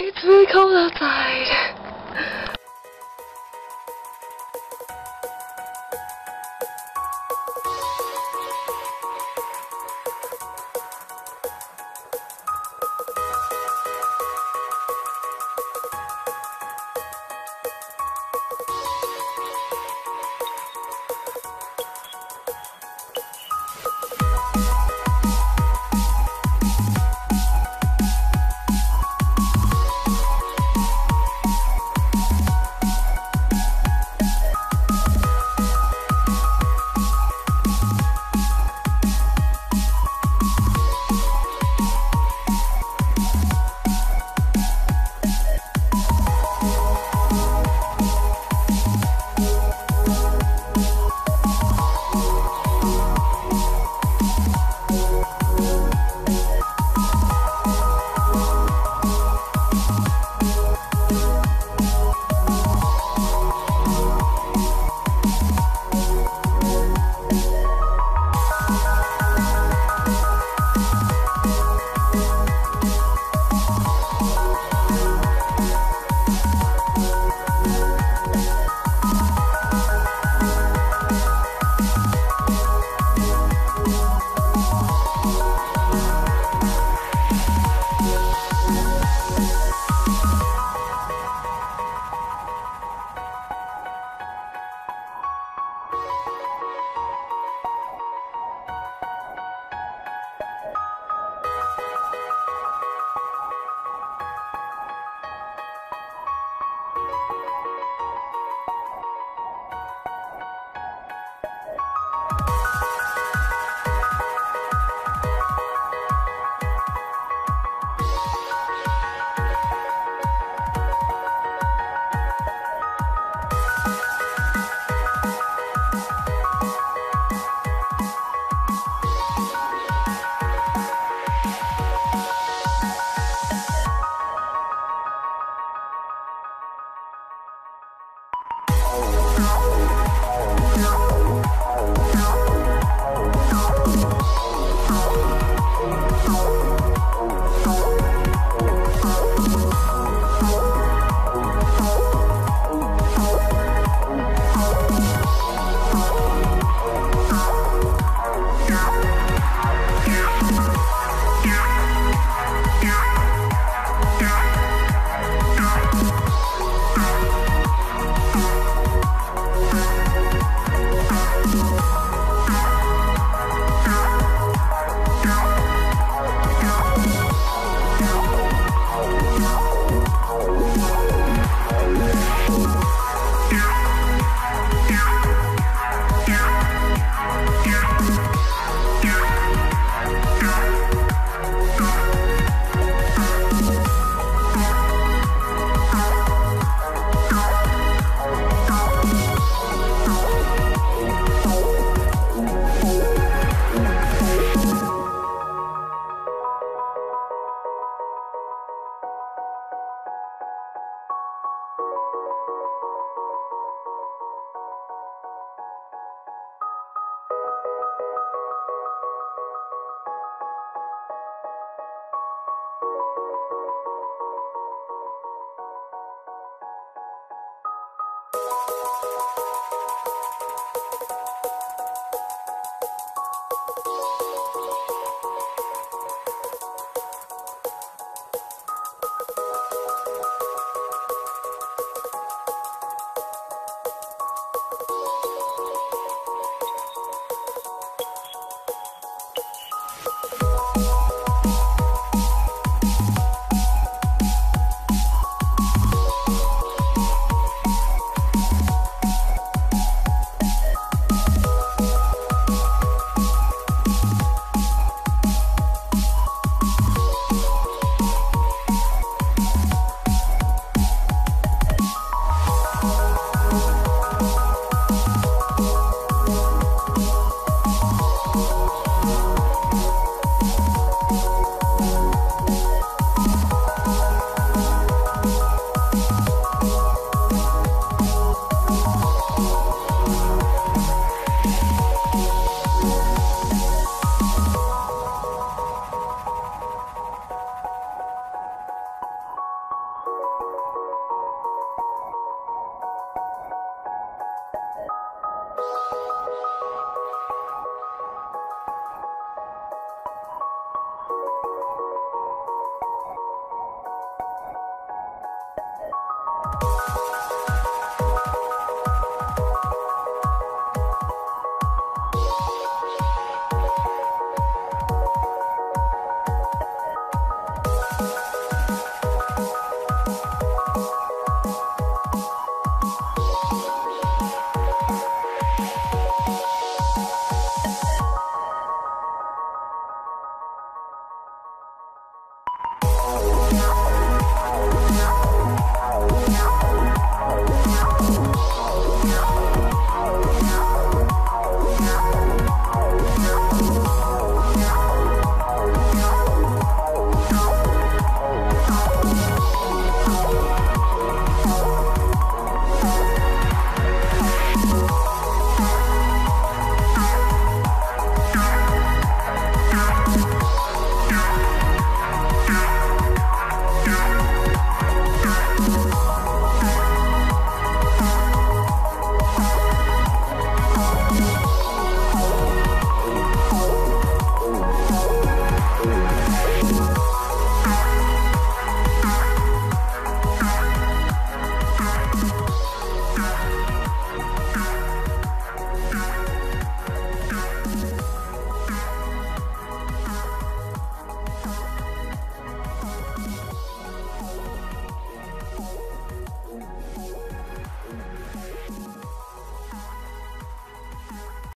It's really cold outside. Música